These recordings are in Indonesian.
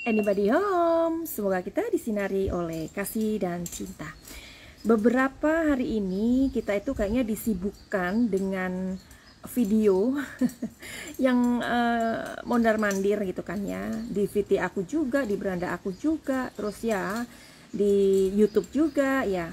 Anybody home? Semoga kita disinari oleh kasih dan cinta. Beberapa hari ini kita itu kayaknya disibukkan dengan video yang uh, mondar mandir gitu kan ya di VT aku juga di beranda aku juga terus ya di YouTube juga ya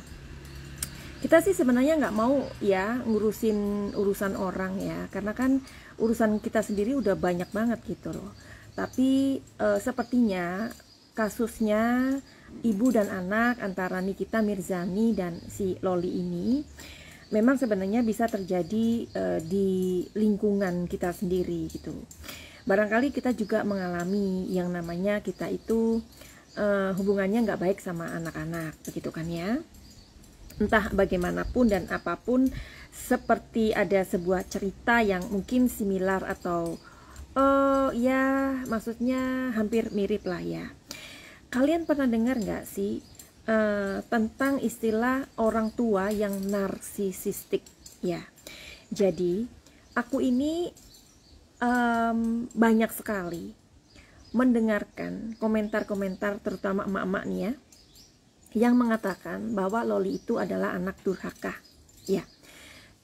kita sih sebenarnya nggak mau ya ngurusin urusan orang ya karena kan urusan kita sendiri udah banyak banget gitu loh tapi e, sepertinya kasusnya ibu dan anak antara Nikita Mirzani dan si Loli ini memang sebenarnya bisa terjadi e, di lingkungan kita sendiri gitu. Barangkali kita juga mengalami yang namanya kita itu e, hubungannya nggak baik sama anak-anak, begitu kan ya? Entah bagaimanapun dan apa pun, seperti ada sebuah cerita yang mungkin similar atau Oh ya, maksudnya hampir mirip lah ya. Kalian pernah dengar nggak sih uh, tentang istilah orang tua yang narsisistik ya? Jadi aku ini um, banyak sekali mendengarkan komentar-komentar terutama emak-emak nih ya yang mengatakan bahwa Loli itu adalah anak durhaka ya.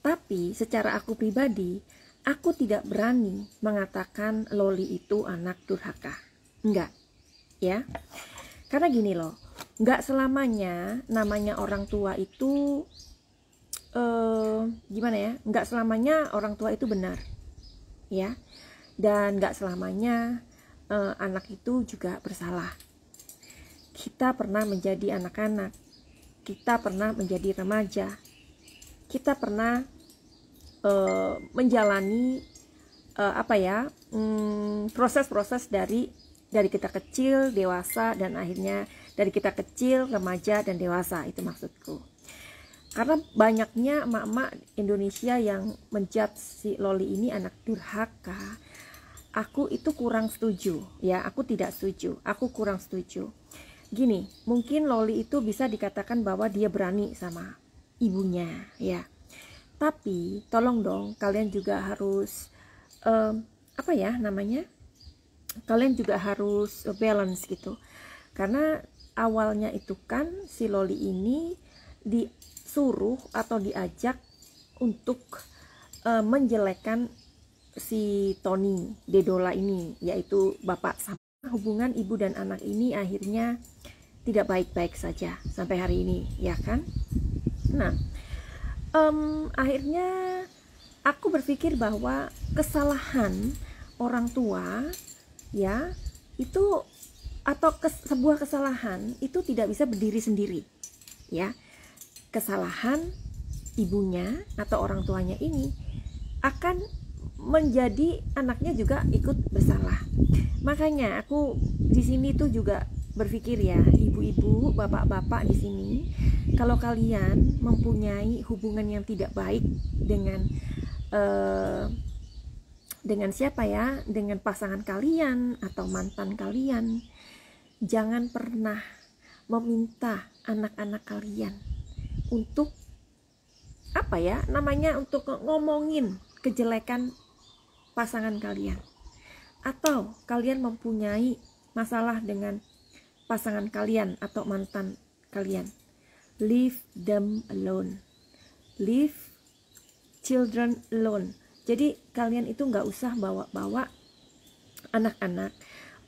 Tapi secara aku pribadi Aku tidak berani mengatakan Loli itu anak durhaka. Enggak. Ya. Karena gini loh, enggak selamanya namanya orang tua itu eh gimana ya? Enggak selamanya orang tua itu benar. Ya. Dan enggak selamanya eh, anak itu juga bersalah. Kita pernah menjadi anak-anak. Kita pernah menjadi remaja. Kita pernah uh, menjalani uh, apa ya hmm, proses-proses um, dari dari kita kecil dewasa dan akhirnya dari kita kecil remaja dan dewasa itu maksudku. Karena banyaknya emak-emak Indonesia yang menjat si Loli ini anak durhaka aku itu kurang setuju ya. Aku tidak setuju aku kurang setuju. Gini mungkin Loli itu bisa dikatakan bahwa dia berani sama ibunya ya tapi tolong dong kalian juga harus um, apa ya namanya? Kalian juga harus balance gitu. Karena awalnya itu kan si Loli ini disuruh atau diajak untuk uh, menjelekkan si Tony Dedola ini yaitu bapak sama. Hubungan ibu dan anak ini akhirnya tidak baik-baik saja sampai hari ini ya kan? Nah um, akhirnya aku berpikir bahwa kesalahan orang tua ya itu atau kes, sebuah kesalahan itu tidak bisa berdiri sendiri ya. Kesalahan ibunya atau orang tuanya ini akan menjadi anaknya juga ikut bersalah. Makanya aku di sini tuh juga berpikir ya ibu-ibu, bapak-bapak di sini, kalau kalian mempunyai hubungan yang tidak baik dengan uh, dengan siapa ya, dengan pasangan kalian atau mantan kalian, jangan pernah meminta anak-anak kalian untuk apa ya? Namanya untuk ngomongin kejelekan pasangan kalian. Atau kalian mempunyai masalah dengan pasangan kalian atau mantan kalian. Leave them alone. Leave children alone. Jadi kalian itu nggak usah bawa-bawa anak-anak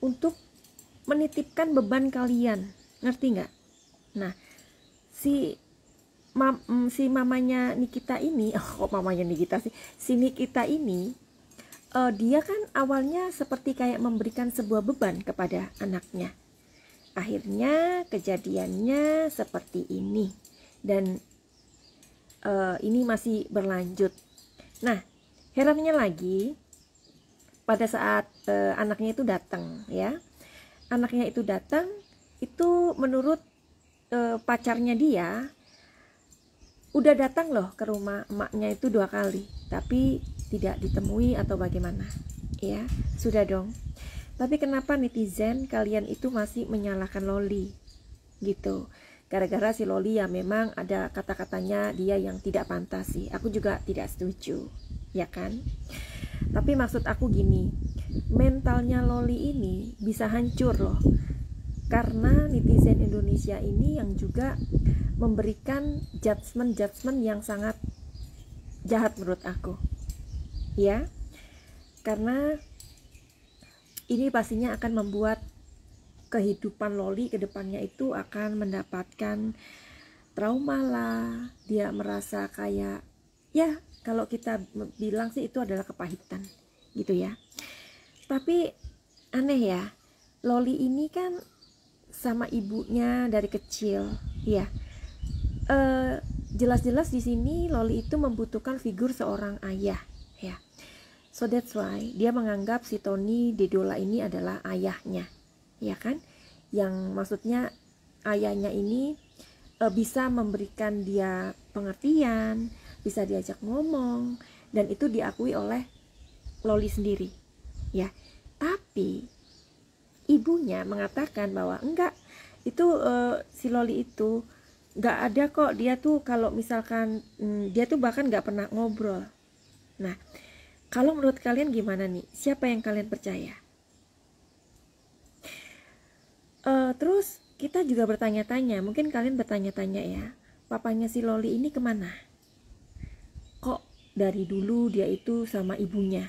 untuk menitipkan beban kalian. Ngerti nggak? Nah, si mam, mm, si mamanya Nikita ini, oh kok mamanya Nikita sih? Si Nikita ini uh, dia kan awalnya seperti kayak memberikan sebuah beban kepada anaknya akhirnya kejadiannya seperti ini. Dan uh, ini masih berlanjut. Nah herannya lagi pada saat uh, anaknya itu datang ya. Anaknya itu datang itu menurut uh, pacarnya dia udah datang loh ke rumah emaknya itu dua kali tapi tidak ditemui atau bagaimana ya. Sudah dong tapi kenapa netizen kalian itu masih menyalahkan Loli? Gitu. Gara-gara si Loli ya memang ada kata-katanya dia yang tidak pantas sih. Aku juga tidak setuju. Ya kan? tapi maksud aku gini mentalnya Loli ini bisa hancur loh karena netizen Indonesia ini yang juga memberikan judgement-judgement yang sangat jahat menurut aku ya karena ini pastinya akan membuat kehidupan Loli ke depannya itu akan mendapatkan trauma lah. Dia merasa kayak ya kalau kita bilang sih itu adalah kepahitan gitu ya. Tapi aneh ya Loli ini kan sama ibunya dari kecil ya jelas-jelas di sini Loli itu membutuhkan figur seorang ayah ya so that's why dia menganggap si Tony Dedola ini adalah ayahnya ya kan? Yang maksudnya ayahnya ini uh, bisa memberikan dia pengertian bisa diajak ngomong dan itu diakui oleh Loli sendiri ya. Tapi ibunya mengatakan bahwa enggak itu uh, si Loli itu nggak ada kok. Dia tuh kalau misalkan hmm, dia tuh bahkan nggak pernah ngobrol. Nah kalau menurut kalian gimana nih? Siapa yang kalian percaya? Uh, terus kita juga bertanya-tanya. Mungkin kalian bertanya-tanya ya papanya si Loli ini ke mana? Kok dari dulu dia itu sama ibunya?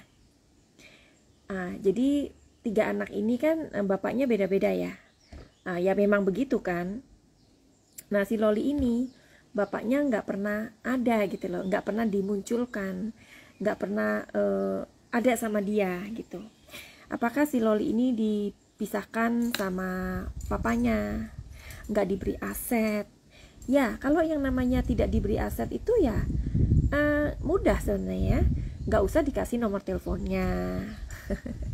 Ah jadi tiga anak ini kan eh, bapaknya beda-beda ya. Ah, ya memang begitu kan? Nah si Loli ini bapaknya nggak pernah ada gitu loh nggak pernah dimunculkan nggak pernah uh, ada sama dia gitu. Apakah si Loli ini dipisahkan sama papanya? Nggak diberi aset? Ya kalau yang namanya tidak diberi aset itu ya uh, mudah sebenarnya. Ya nggak usah dikasih nomor teleponnya.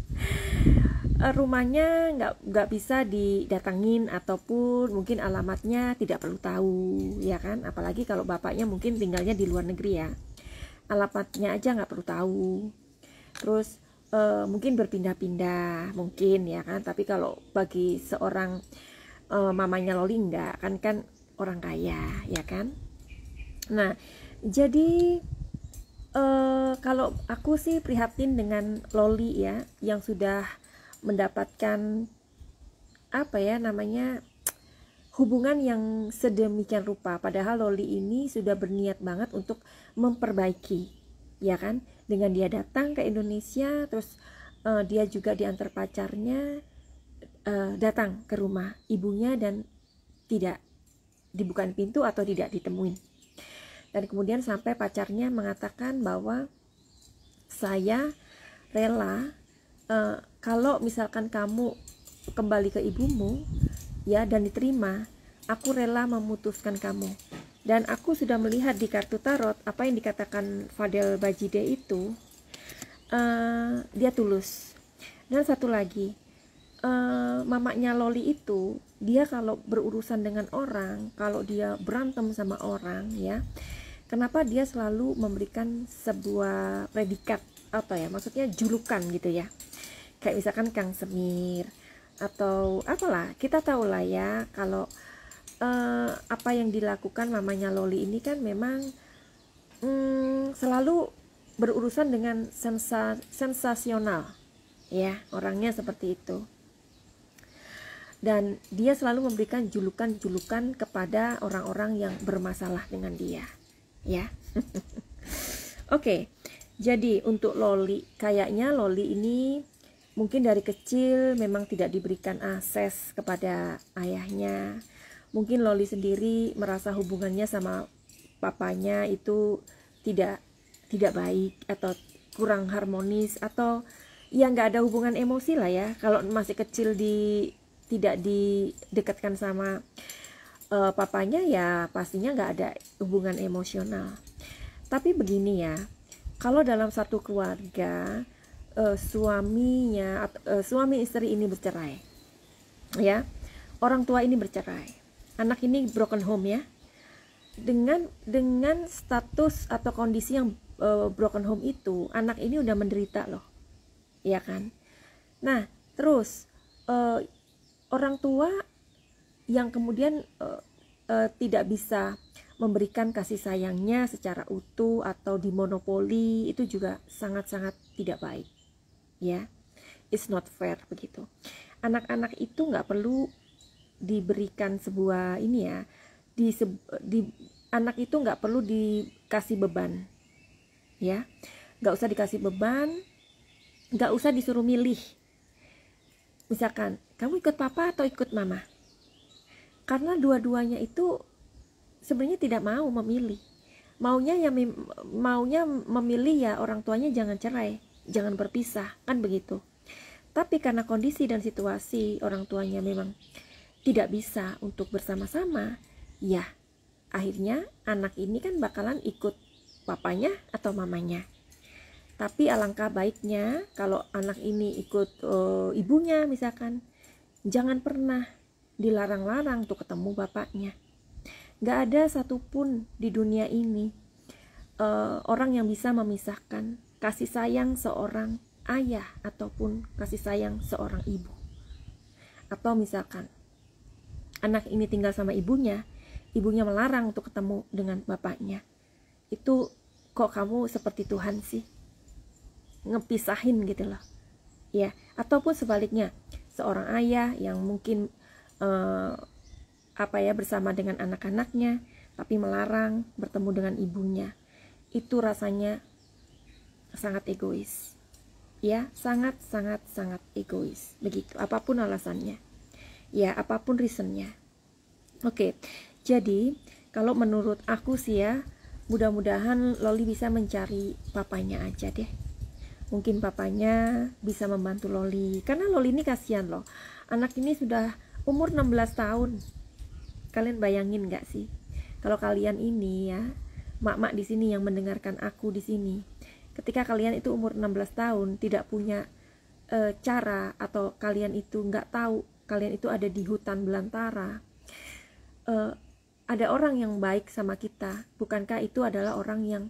Eh, rumahnya nggak nggak bisa didatangin ataupun mungkin alamatnya tidak perlu tahu ya kan? Apalagi kalau bapaknya mungkin tinggalnya di luar negeri ya alamatnya aja nggak perlu tahu. Terus uh, mungkin berpindah-pindah mungkin ya kan. Tapi kalau bagi seorang uh, mamanya Loli enggak kan kan orang kaya ya kan. Nah jadi uh, kalau aku sih prihatin dengan Loli ya yang sudah mendapatkan apa ya namanya hubungan yang sedemikian rupa. Padahal Loli ini sudah berniat banget untuk memperbaiki ya kan? Dengan dia datang ke Indonesia terus uh, dia juga diantar pacarnya uh, datang ke rumah ibunya dan tidak dibuka pintu atau tidak ditemuin. Dan kemudian sampai pacarnya mengatakan bahwa saya rela uh, kalau misalkan kamu kembali ke ibumu ya dan diterima. Aku rela memutuskan kamu. Dan aku sudah melihat di kartu tarot apa yang dikatakan Fadel Bajide itu. Uh, dia tulus. Dan satu lagi uh, mamanya Loli itu dia kalau berurusan dengan orang kalau dia berantem sama orang ya kenapa dia selalu memberikan sebuah predikat apa ya maksudnya julukan gitu ya. Kayak misalkan Kang Semir atau apalah kita tahu lah ya kalau uh, apa yang dilakukan mamanya Loli ini kan memang hmm, selalu berurusan dengan sensa sensasional ya orangnya seperti itu dan dia selalu memberikan julukan-julukan kepada orang-orang yang bermasalah dengan dia ya. Oke. Jadi untuk Loli, kayaknya Loli ini mungkin dari kecil memang tidak diberikan akses kepada ayahnya. Mungkin Loli sendiri merasa hubungannya sama papanya itu tidak tidak baik atau kurang harmonis atau ya nggak ada hubungan emosi lah ya kalau masih kecil di tidak didekatkan sama uh, papanya ya pastinya nggak ada hubungan emosional tapi begini ya kalau dalam satu keluarga uh, suaminya uh, suami istri ini bercerai ya. Orang tua ini bercerai. Anak ini broken home ya. Dengan dengan status atau kondisi yang uh, broken home itu anak ini udah menderita loh ya kan? Nah terus uh, orang tua yang kemudian uh, uh, tidak bisa memberikan kasih sayangnya secara utuh atau dimonopoli itu juga sangat-sangat tidak baik ya it's not fair begitu. Anak-anak itu nggak perlu diberikan sebuah ini ya di, di anak itu nggak perlu dikasih beban. Ya nggak usah dikasih beban nggak usah disuruh milih. Misalkan kamu ikut papa atau ikut mama? Karena dua-duanya itu sebenarnya tidak mau memilih. Maunya ya maunya memilih ya orang tuanya jangan cerai jangan berpisah kan begitu? Tapi karena kondisi dan situasi orang tuanya memang tidak bisa untuk bersama-sama ya akhirnya anak ini kan bakalan ikut papanya atau mamanya. Tapi alangkah baiknya kalau anak ini ikut uh, ibunya misalkan jangan pernah dilarang-larang untuk ketemu bapaknya. Gak ada satupun di dunia ini uh, orang yang bisa memisahkan kasih sayang seorang ayah ataupun kasih sayang seorang ibu. Atau misalkan anak ini tinggal sama ibunya ibunya melarang untuk ketemu dengan bapaknya. Itu kok kamu seperti Tuhan sih? Ngepisahin gitu loh. Ya ataupun sebaliknya seorang ayah yang mungkin uh, apa ya bersama dengan anak-anaknya tapi melarang bertemu dengan ibunya. Itu rasanya sangat egois ya sangat sangat sangat egois begitu apa pun alasannya ya apa pun reasonnya oke jadi, kalau menurut aku sih ya, mudah-mudahan Loli bisa mencari papanya aja deh. Mungkin papanya bisa membantu Loli. Karena Loli ini kasihan loh. Anak ini sudah umur 16 tahun. Kalian bayangin gak sih? Kalau kalian ini ya, mak-mak di sini yang mendengarkan aku di sini. Ketika kalian itu umur 16 tahun, tidak punya e, cara atau kalian itu nggak tahu kalian itu ada di hutan belantara. E, ada orang yang baik sama kita. Bukankah itu adalah orang yang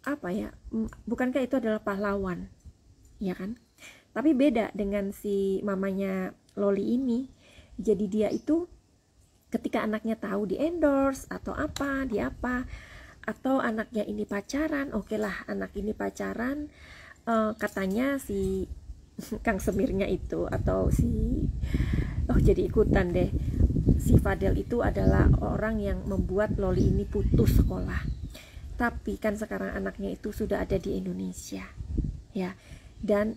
apa ya bukankah itu adalah pahlawan? Ya kan? Tapi beda dengan si mamanya Loli ini. Jadi dia itu ketika anaknya tahu di endorse atau apa di apa atau anaknya ini pacaran oke okay lah anak ini pacaran uh, katanya si Kang Semirnya itu atau si oh jadi ikutan deh si Fadel itu adalah orang yang membuat Loli ini putus sekolah. Tapi kan sekarang anaknya itu sudah ada di Indonesia. Ya. Dan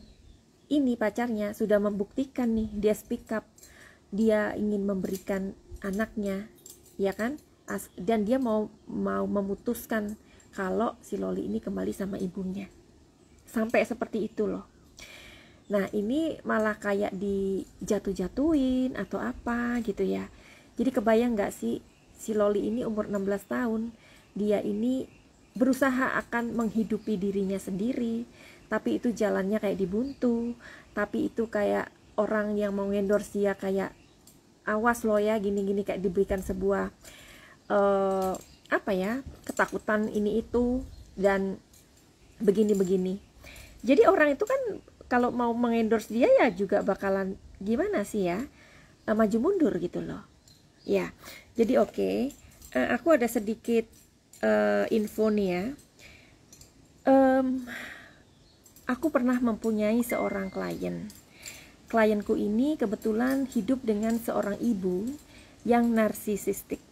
ini pacarnya sudah membuktikan nih dia speak up. Dia ingin memberikan anaknya, ya kan? Dan dia mau mau memutuskan kalau si Loli ini kembali sama ibunya. Sampai seperti itu loh. Nah, ini malah kayak dijatuh-jatuhin atau apa gitu ya jadi kebayang nggak sih si Loli ini umur 16 tahun, dia ini berusaha akan menghidupi dirinya sendiri, tapi itu jalannya kayak dibuntu, tapi itu kayak orang yang mau endorse dia kayak awas lo ya gini-gini kayak diberikan sebuah uh, apa ya ketakutan ini itu dan begini-begini. Jadi orang itu kan kalau mau mengendorse dia ya juga bakalan gimana sih ya uh, maju mundur gitu loh Ya, jadi oke. Okay. Uh, eh, aku ada sedikit uh, info nih ya. Um, aku pernah mempunyai seorang klien. Klienku ini kebetulan hidup dengan seorang ibu yang narsisistik.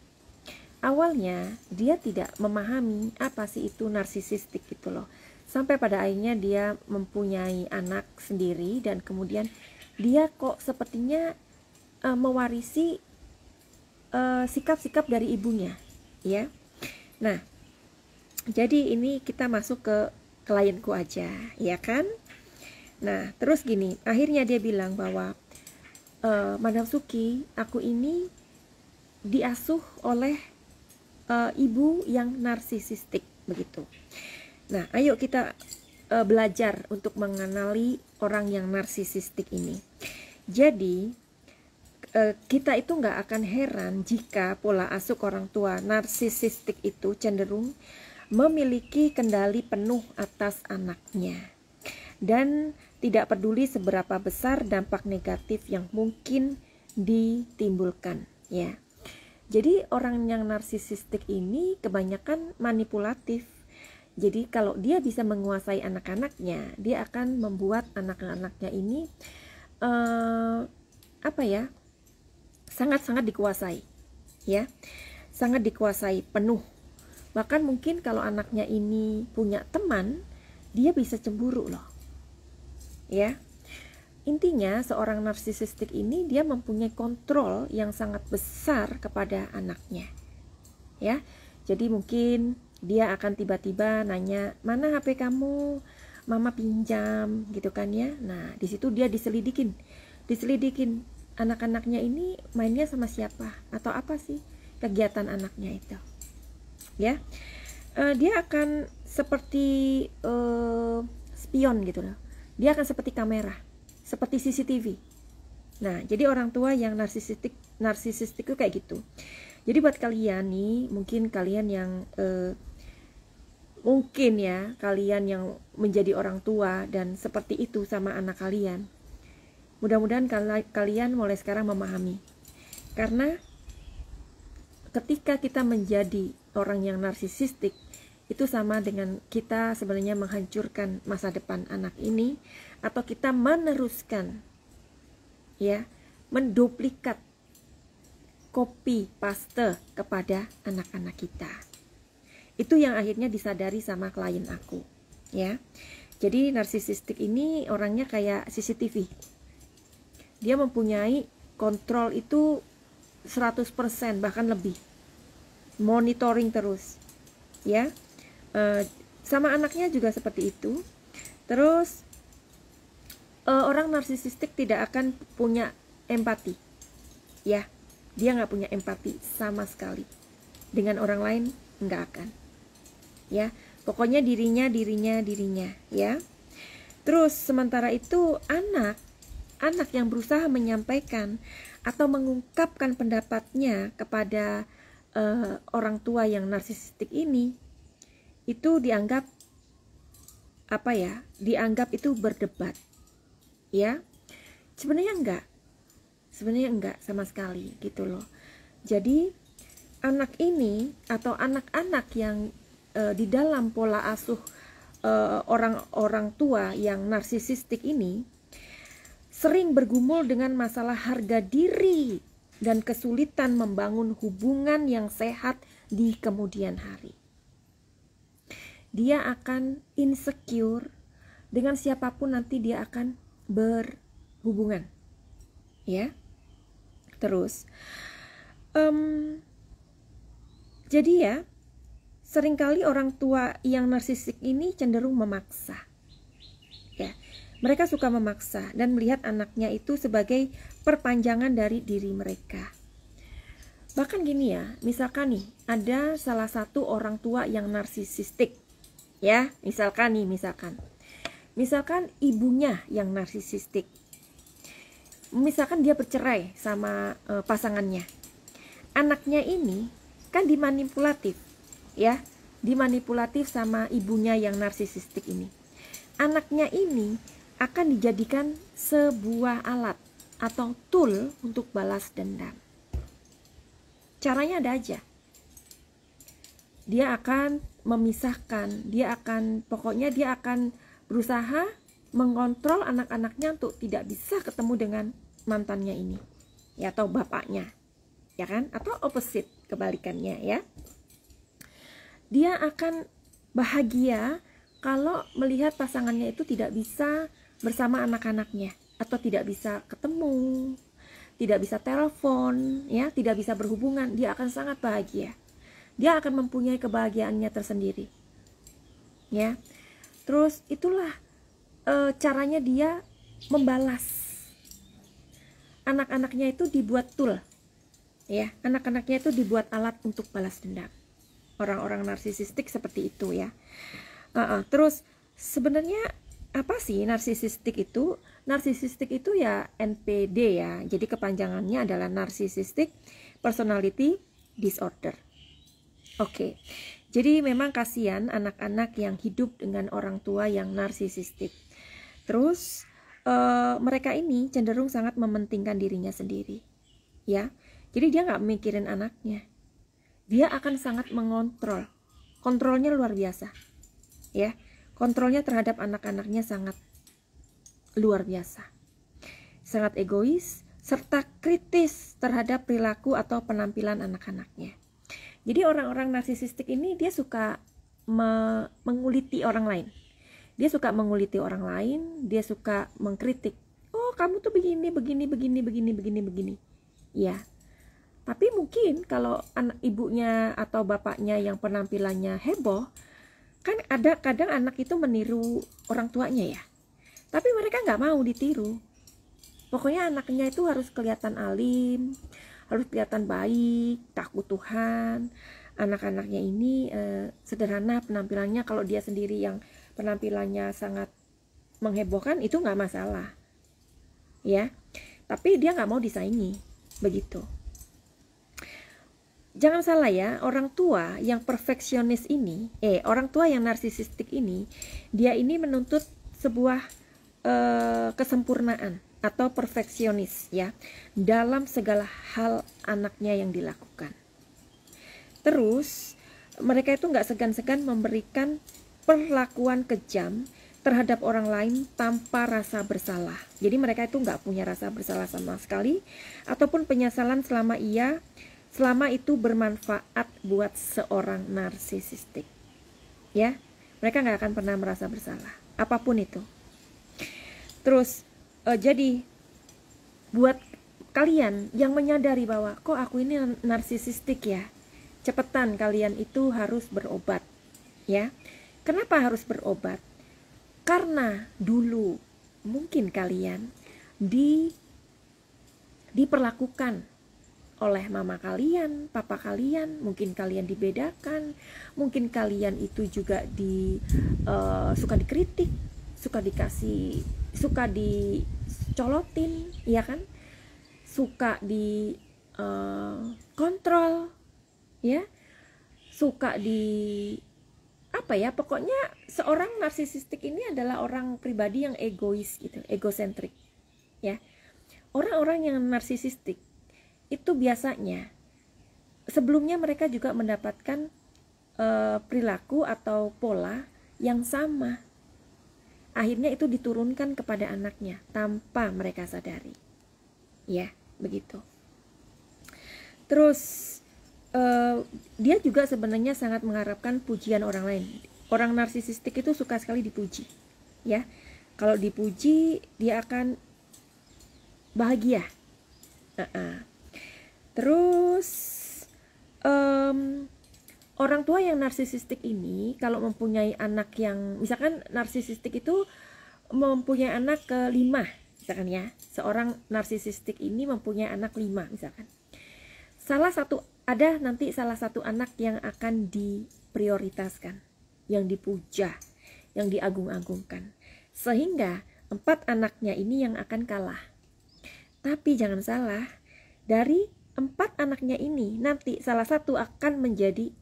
Awalnya dia tidak memahami apa sih itu narsisistik gitu loh. Sampai pada akhirnya dia mempunyai anak sendiri dan kemudian dia kok sepertinya uh, mewarisi Eh, sikap-sikap uh, dari ibunya ya nah jadi ini kita masuk ke klienku aja ya kan nah terus gini akhirnya dia bilang bahwa uh, Madam Suki aku ini diasuh oleh uh, ibu yang narsisistik begitu nah ayo kita uh, belajar untuk mengenali orang yang narsisistik ini jadi Eh, kita itu nggak akan heran jika pola asuh orang tua narsisistik itu cenderung memiliki kendali penuh atas anaknya dan tidak peduli seberapa besar dampak negatif yang mungkin ditimbulkan ya. Jadi orang yang narsisistik ini kebanyakan manipulatif. Jadi kalau dia bisa menguasai anak-anaknya, dia akan membuat anak-anaknya ini uh, apa ya? sangat-sangat dikuasai. Ya. Sangat dikuasai penuh. Bahkan mungkin kalau anaknya ini punya teman, dia bisa cemburu loh. Ya. Intinya seorang narsisistik ini dia mempunyai kontrol yang sangat besar kepada anaknya. Ya. Jadi mungkin dia akan tiba-tiba nanya mana HP kamu? Mama pinjam gitu kan ya. Nah di situ dia diselidikin. Diselidikin anak-anaknya ini mainnya sama siapa atau apa sih kegiatan anaknya itu. Ya uh, dia akan seperti uh, spion gitu loh. Dia akan seperti kamera seperti CCTV nah jadi orang tua yang narsisistik narsisistik itu kayak gitu. Jadi buat kalian nih mungkin kalian yang uh, mungkin ya kalian yang menjadi orang tua dan seperti itu sama anak kalian. Mudah-mudahan kalian mulai sekarang memahami. Karena ketika kita menjadi orang yang narsisistik itu sama dengan kita sebenarnya menghancurkan masa depan anak ini atau kita meneruskan ya menduplikat copy paste kepada anak-anak kita. Itu yang akhirnya disadari sama klien aku ya. Jadi narsisistik ini orangnya kayak CCTV dia mempunyai kontrol itu 100% bahkan lebih. Monitoring terus ya. E, sama anaknya juga seperti itu. Terus e, orang narsisistik tidak akan punya empati. Ya dia nggak punya empati sama sekali. Dengan orang lain nggak akan. Ya pokoknya dirinya dirinya dirinya. Ya. Terus sementara itu anak. Anak yang berusaha menyampaikan atau mengungkapkan pendapatnya kepada uh, orang tua yang narsistik ini itu dianggap apa ya dianggap itu berdebat ya sebenarnya enggak. Sebenarnya enggak sama sekali gitu loh. Jadi anak ini atau anak-anak yang uh, di dalam pola asuh eh, orang-orang uh, tua yang narsisistik ini sering bergumul dengan masalah harga diri dan kesulitan membangun hubungan yang sehat di kemudian hari. Dia akan insecure. Dengan siapa pun nanti dia akan berhubungan. Ya. Terus um, jadi ya Seringkali orang tua yang narsistik ini cenderung memaksa. Ya, mereka suka memaksa dan melihat anaknya itu sebagai perpanjangan dari diri mereka. Bahkan gini ya, misalkan nih ada salah satu orang tua yang narsisistik. Ya, misalkan nih, misalkan. Misalkan ibunya yang narsisistik. Misalkan dia bercerai sama e, pasangannya. Anaknya ini kan dimanipulatif ya dimanipulatif sama ibunya yang narsisistik ini. Anaknya ini akan dijadikan sebuah alat atau tool untuk balas dendam. Caranya ada aja. Dia akan memisahkan, dia akan pokoknya dia akan berusaha mengontrol anak-anaknya untuk tidak bisa ketemu dengan mantannya ini. Ya atau bapaknya. Ya kan? Atau opposite kebalikannya ya. Dia akan bahagia kalau melihat pasangannya itu tidak bisa bersama anak-anaknya. Atau tidak bisa ketemu, tidak bisa telepon, ya, tidak bisa berhubungan, dia akan sangat bahagia. Dia akan mempunyai kebahagiaannya tersendiri. Ya. Terus itulah e, caranya dia membalas. Anak-anaknya itu dibuat tool. Ya, anak-anaknya itu dibuat alat untuk balas dendam orang-orang narsisistik seperti itu ya uh -uh. terus sebenarnya apa sih narsisistik itu narsisistik itu ya NPD ya jadi kepanjangannya adalah narcissistic personality disorder oke okay. Jadi memang kasihan anak-anak yang hidup dengan orang tua yang narsisistik. Terus uh, mereka ini cenderung sangat mementingkan dirinya sendiri ya. Jadi dia nggak mikirin anaknya. Dia akan sangat mengontrol. Kontrolnya luar biasa. ya. Kontrolnya terhadap anak-anaknya sangat luar biasa. Sangat egois serta kritis terhadap perilaku atau penampilan anak-anaknya jadi orang-orang narsisistik ini dia suka me menguliti orang lain dia suka menguliti orang lain dia suka mengkritik oh kamu tuh begini begini begini begini begini begini ya tapi mungkin kalau anak ibunya atau bapaknya yang penampilannya heboh, kan ada kadang anak itu meniru orang tuanya ya. Tapi mereka nggak mau ditiru. Pokoknya anaknya itu harus kelihatan alim, harus kelihatan baik, takut Tuhan. Anak-anaknya ini eh, sederhana penampilannya. Kalau dia sendiri yang penampilannya sangat menghebohkan itu nggak masalah, ya. Tapi dia nggak mau disaingi, begitu. Jangan salah ya, orang tua yang perfeksionis ini, eh orang tua yang narsisistik ini, dia ini menuntut sebuah eh, kesempurnaan atau perfeksionis ya dalam segala hal anaknya yang dilakukan. Terus mereka itu nggak segan-segan memberikan perlakuan kejam terhadap orang lain tanpa rasa bersalah. Jadi mereka itu nggak punya rasa bersalah sama sekali ataupun penyesalan selama ia selama itu bermanfaat buat seorang narsisistik. Ya, mereka nggak akan pernah merasa bersalah, apa pun itu. Terus, uh, jadi buat kalian yang menyadari bahwa kok aku ini narsisistik ya, cepetan kalian itu harus berobat, ya. Kenapa harus berobat? Karena dulu mungkin kalian di diperlakukan oleh mama kalian, papa kalian, mungkin kalian dibedakan, mungkin kalian itu juga di uh, suka dikritik, suka dikasih, suka dicolotin, ya kan? Suka di uh, kontrol, ya, suka di apa ya? Pokoknya seorang narsisistik ini adalah orang pribadi yang egois gitu, egosentrik, ya. Orang-orang yang narsisistik itu biasanya sebelumnya mereka juga mendapatkan uh, perilaku atau pola yang sama. Akhirnya itu diturunkan kepada anaknya tanpa mereka sadari. Ya, begitu. Terus uh, dia juga sebenarnya sangat mengharapkan pujian orang lain. Orang narsisistik itu suka sekali dipuji. Ya. Kalau dipuji, dia akan bahagia. Uh -uh Terus um, orang tua yang narsisistik ini kalau mempunyai anak yang misalkan narsisistik itu mempunyai anak kelima misalkan ya. Seorang narsisistik ini mempunyai anak lima misalkan. Salah satu ada nanti salah satu anak yang akan diprioritaskan yang dipuja yang diagung-agungkan. Sehingga empat anaknya ini yang akan kalah. Tapi jangan salah dari empat anaknya ini nanti salah satu akan menjadi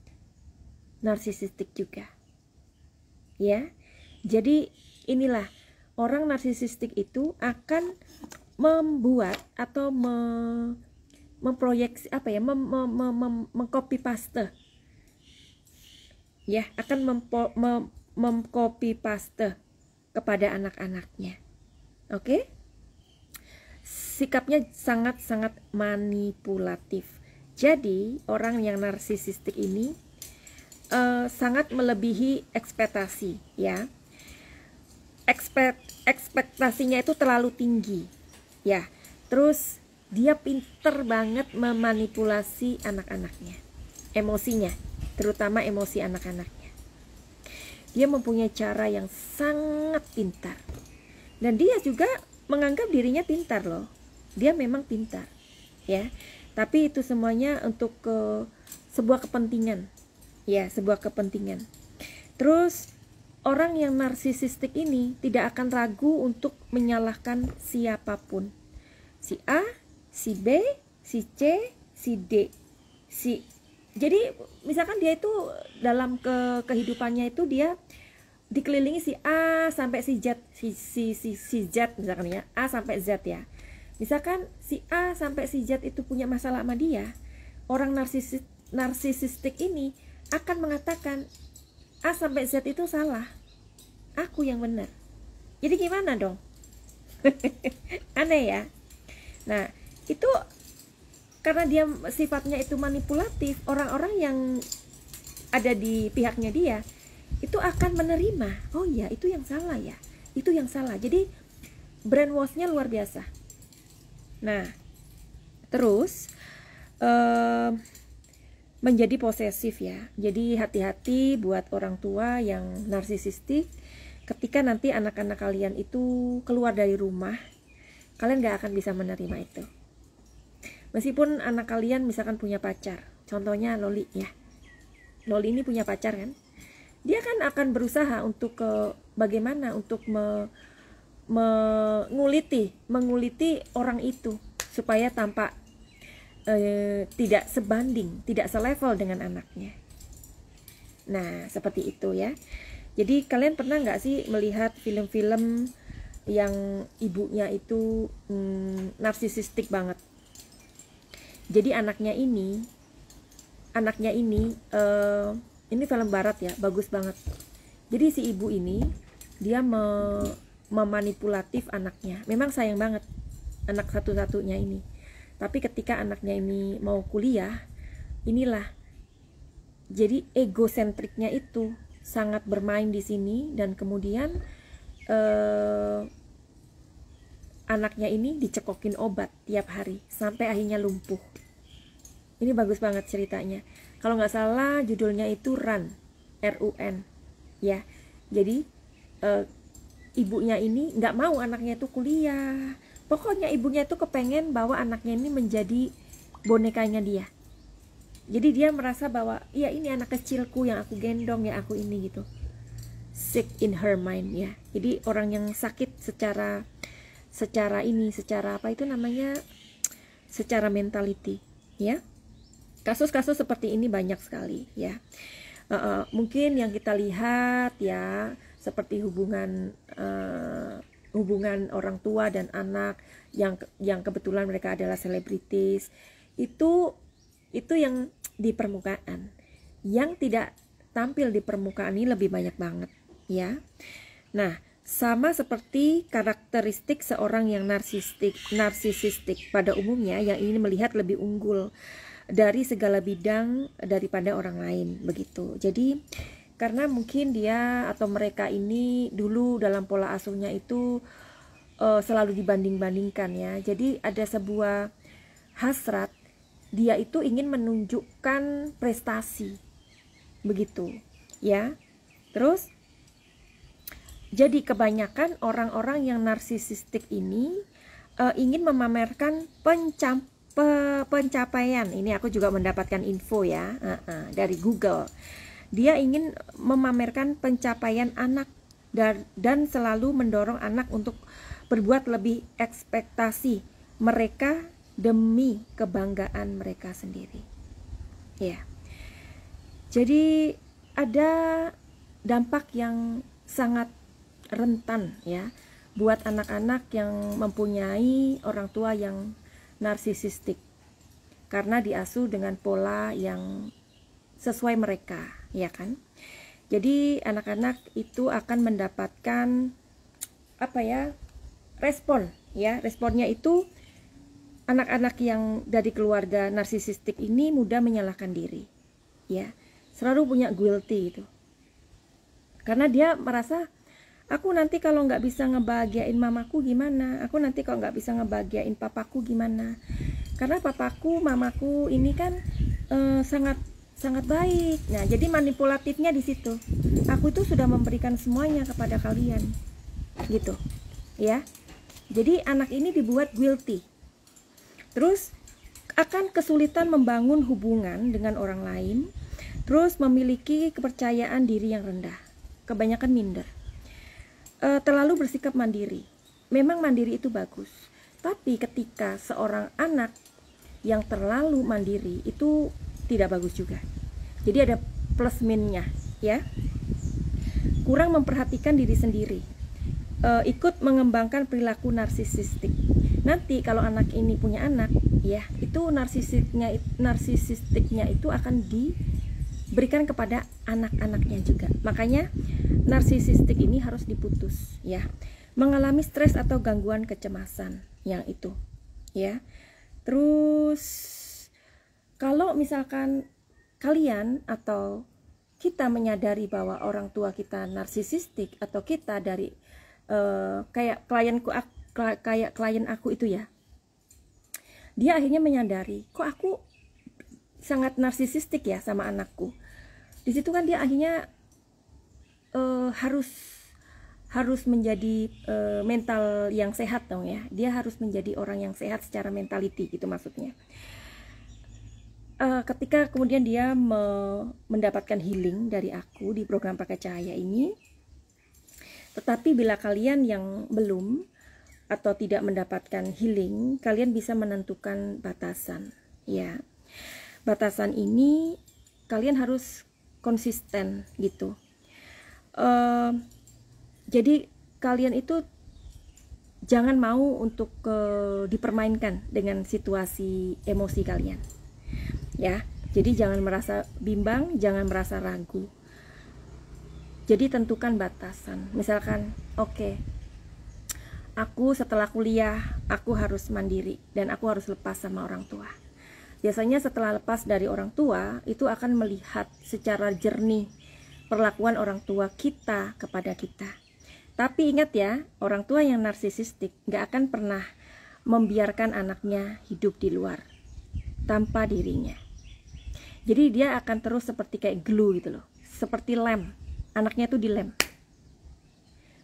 narsisistik juga. Ya. Jadi inilah orang narsisistik itu akan membuat atau me, memproyeksi apa ya mem, mem, mem, mem, mengcopy paste ya akan mempo, mem, memcopy paste kepada anak-anaknya oke okay? sikapnya sangat-sangat manipulatif. Jadi, orang yang narsisistik ini uh, sangat melebihi ekspektasi, ya. Ekspekt ekspektasinya itu terlalu tinggi, ya. Terus dia pinter banget memanipulasi anak-anaknya, emosinya, terutama emosi anak-anaknya. Dia mempunyai cara yang sangat pintar, dan dia juga menganggap dirinya pintar loh dia memang pintar ya tapi itu semuanya untuk ke sebuah kepentingan ya sebuah kepentingan. Terus orang yang narsisistik ini tidak akan ragu untuk menyalahkan siapa pun. Si A si B si C si D. Si jadi misalkan dia itu dalam ke kehidupannya itu dia dikelilingi si A sampai si Z si si si, si Z misalkan ya. A sampai Z ya. Misalkan si A sampai si Z itu punya masalah sama dia, orang narsisis, narsisistik ini akan mengatakan A sampai Z itu salah. aku yang benar. Jadi gimana dong? Aneh ya? Nah itu karena dia sifatnya itu manipulatif orang-orang yang ada di pihaknya dia itu akan menerima oh ya itu yang salah ya itu yang salah. Jadi brainwashnya luar biasa. Nah terus uh, menjadi posesif ya. Jadi hati-hati buat orang tua yang narsisistik ketika nanti anak-anak kalian itu keluar dari rumah, kalian gak akan bisa menerima itu. Meskipun anak kalian misalkan punya pacar, contohnya Loli ya. Loli ini punya pacar kan? Dia kan akan berusaha untuk ke bagaimana untuk me, menguliti, menguliti orang itu supaya tampak eh, tidak sebanding, tidak selevel dengan anaknya. Nah, seperti itu ya. Jadi kalian pernah nggak sih melihat film-film yang ibunya itu hmm, narsisistik banget? Jadi anaknya ini, anaknya ini, uh, ini film barat ya, bagus banget. Jadi si ibu ini dia me memanipulatif anaknya. Memang sayang banget anak satu-satunya ini tapi ketika anaknya ini mau kuliah, inilah jadi egosentriknya itu sangat bermain di sini dan kemudian eh, anaknya ini dicekokin obat tiap hari sampai akhirnya lumpuh. Ini bagus banget ceritanya. Kalau nggak salah judulnya itu Run, R-U-N, ya. Jadi eh, ibunya ini nggak mau anaknya itu kuliah, pokoknya ibunya itu kepengen bahwa anaknya ini menjadi bonekanya dia. Jadi dia merasa bahwa ya ini anak kecilku yang aku gendong ya aku ini gitu. Sick in her mind ya. Jadi orang yang sakit secara secara ini secara apa itu namanya? Secara mentality ya. Kasus-kasus seperti ini banyak sekali ya. Uh, uh, mungkin yang kita lihat ya seperti hubungan uh, hubungan orang tua dan anak yang yang kebetulan mereka adalah selebritis itu itu yang di permukaan. Yang tidak tampil di permukaan ini lebih banyak banget ya. Nah sama seperti karakteristik seorang yang narsistik narsisistik pada umumnya yang ingin melihat lebih unggul dari segala bidang daripada orang lain begitu. Jadi karena mungkin dia atau mereka ini dulu dalam pola asuhnya itu uh, selalu dibanding-bandingkan ya. Jadi ada sebuah hasrat dia itu ingin menunjukkan prestasi. Begitu, ya. Terus jadi kebanyakan orang-orang yang narsisistik ini uh, ingin memamerkan pencap pencapaian. Ini aku juga mendapatkan info ya uh -uh, dari Google dia ingin memamerkan pencapaian anak dan, selalu mendorong anak untuk berbuat lebih ekspektasi mereka demi kebanggaan mereka sendiri. Ya. Jadi ada dampak yang sangat rentan ya buat anak-anak yang mempunyai orang tua yang narsisistik karena diasuh dengan pola yang sesuai mereka ya kan? Jadi anak-anak itu akan mendapatkan apa ya? respon ya. Responnya itu anak-anak yang dari keluarga narsisistik ini mudah menyalahkan diri. Ya. Selalu punya guilty itu. Karena dia merasa aku nanti kalau nggak bisa ngebahagiain mamaku gimana aku nanti kalau nggak bisa ngebahagiain papaku gimana karena papaku mamaku ini kan uh, sangat sangat baik. Nah, jadi manipulatifnya di situ. Aku itu sudah memberikan semuanya kepada kalian. Gitu. Ya. Jadi anak ini dibuat guilty. Terus akan kesulitan membangun hubungan dengan orang lain, terus memiliki kepercayaan diri yang rendah, kebanyakan minder. E, terlalu bersikap mandiri. Memang mandiri itu bagus, tapi ketika seorang anak yang terlalu mandiri itu tidak bagus juga. Jadi ada plus minnya ya. Kurang memperhatikan diri sendiri. E, ikut mengembangkan perilaku narsisistik. Nanti kalau anak ini punya anak, ya, itu narsisistiknya narsisistiknya itu akan diberikan kepada anak-anaknya juga. Makanya narsisistik ini harus diputus ya mengalami stres atau gangguan kecemasan yang itu ya terus kalau misalkan kalian atau kita menyadari bahwa orang tua kita narsisistik atau kita dari uh, kayak klienku kayak klien aku itu ya dia akhirnya menyadari kok aku sangat narsisistik ya sama anakku? Di situ kan dia akhirnya uh, harus harus menjadi uh, mental yang sehat dong ya. Dia harus menjadi orang yang sehat secara mentality gitu maksudnya uh, ketika kemudian dia me mendapatkan healing dari aku di program pakai cahaya ini tetapi bila kalian yang belum atau tidak mendapatkan healing kalian bisa menentukan batasan ya. Batasan ini kalian harus konsisten gitu. Uh, jadi kalian itu jangan mau untuk uh, dipermainkan dengan situasi emosi kalian ya. Jadi jangan merasa bimbang jangan merasa ragu. Jadi tentukan batasan. Misalkan oke okay, aku setelah kuliah aku harus mandiri dan aku harus lepas sama orang tua. Biasanya setelah lepas dari orang tua itu akan melihat secara jernih perlakuan orang tua kita kepada kita. Tapi ingat ya orang tua yang narsisistik nggak akan pernah membiarkan anaknya hidup di luar tanpa dirinya jadi dia akan terus seperti kayak glue gitu loh. Seperti lem. Anaknya tuh dilem.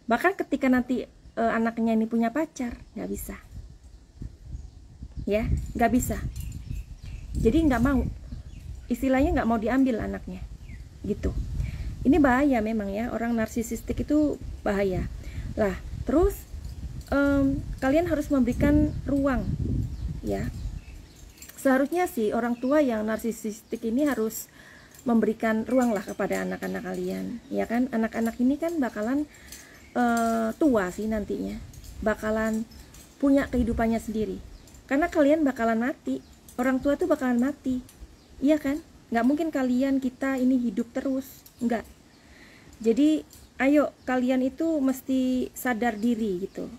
Bahkan ketika nanti e, anaknya ini punya pacar nggak bisa. Ya nggak bisa. Jadi nggak mau. Istilahnya nggak mau diambil anaknya. Gitu. Ini bahaya memang ya. Orang narsisistik itu bahaya. Lah terus um, kalian harus memberikan ruang. Ya seharusnya sih orang tua yang narsisistik ini harus memberikan ruang lah kepada anak-anak kalian ya kan? Anak-anak ini kan bakalan uh, tua sih nantinya. Bakalan punya kehidupannya sendiri. Karena kalian bakalan mati. Orang tua itu bakalan mati. Iya kan? Nggak mungkin kalian kita ini hidup terus. Nggak. Jadi ayo kalian itu mesti sadar diri gitu.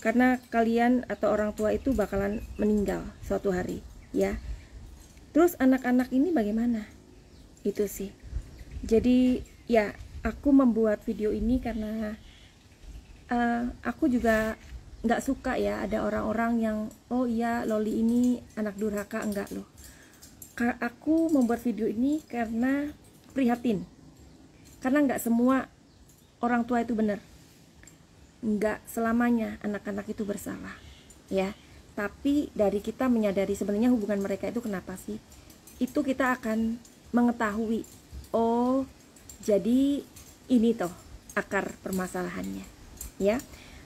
Karena kalian atau orang tua itu bakalan meninggal suatu hari ya. Terus anak-anak ini bagaimana? Itu sih. Jadi ya aku membuat video ini karena uh, aku juga nggak suka ya ada orang-orang yang oh iya loli ini anak durhaka. Enggak loh. Aku membuat video ini karena prihatin. Karena nggak semua orang tua itu benar. Nggak selamanya anak-anak itu bersalah ya tapi dari kita menyadari sebenarnya hubungan mereka itu kenapa sih? Itu kita akan mengetahui oh jadi ini toh akar permasalahannya ya.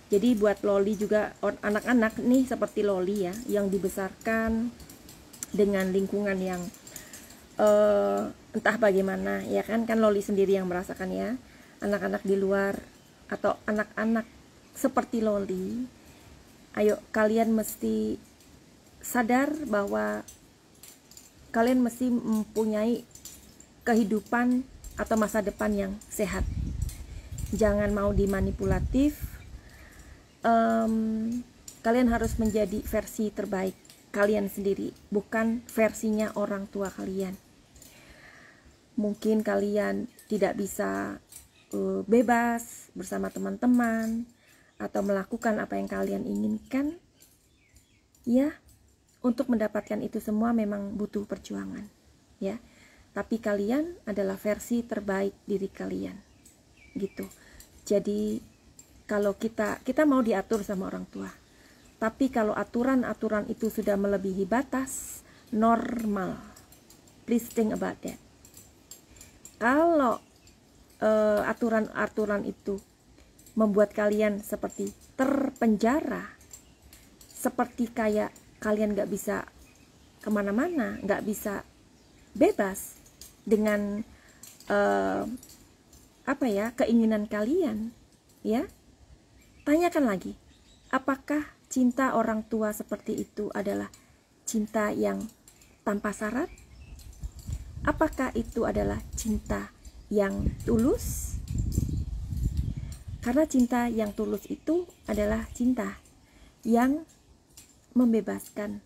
Jadi buat Loli juga anak-anak nih seperti Loli ya yang dibesarkan dengan lingkungan yang uh, entah bagaimana ya kan? Kan Loli sendiri yang merasakan ya. Anak-anak di luar atau anak-anak seperti Loli ayo kalian mesti sadar bahwa kalian mesti mempunyai kehidupan atau masa depan yang sehat. Jangan mau dimanipulatif. Um, kalian harus menjadi versi terbaik kalian sendiri bukan versinya orang tua kalian. Mungkin kalian tidak bisa uh, bebas bersama teman-teman atau melakukan apa yang kalian inginkan, ya, untuk mendapatkan itu semua memang butuh perjuangan, ya. Tapi kalian adalah versi terbaik diri kalian, gitu. Jadi kalau kita kita mau diatur sama orang tua, tapi kalau aturan-aturan itu sudah melebihi batas normal, please think about that. Kalau uh, aturan-aturan itu membuat kalian seperti terpenjara. Seperti kayak kalian gak bisa ke mana-mana gak bisa bebas dengan uh, apa ya keinginan kalian ya. Tanyakan lagi apakah cinta orang tua seperti itu adalah cinta yang tanpa syarat? Apakah itu adalah cinta yang tulus Karena cinta yang tulus itu adalah cinta yang membebaskan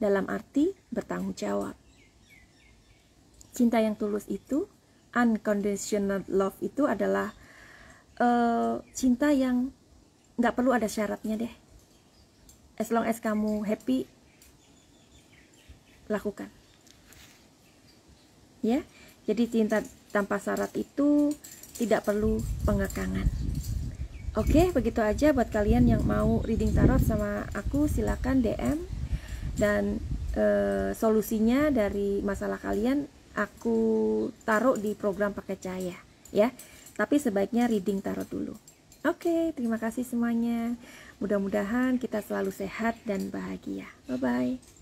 dalam arti bertanggung jawab. Cinta yang tulus itu, unconditional love itu adalah uh, cinta yang nggak perlu ada syaratnya deh. As long as kamu happy, lakukan. Ya, jadi cinta tanpa syarat itu tidak perlu pengekangan. Oke, begitu aja buat kalian yang mau reading tarot sama aku silakan DM dan e, solusinya dari masalah kalian aku taruh di program pakai cahaya ya. Tapi sebaiknya reading tarot dulu. Oke, terima kasih semuanya. Mudah-mudahan kita selalu sehat dan bahagia. Bye bye.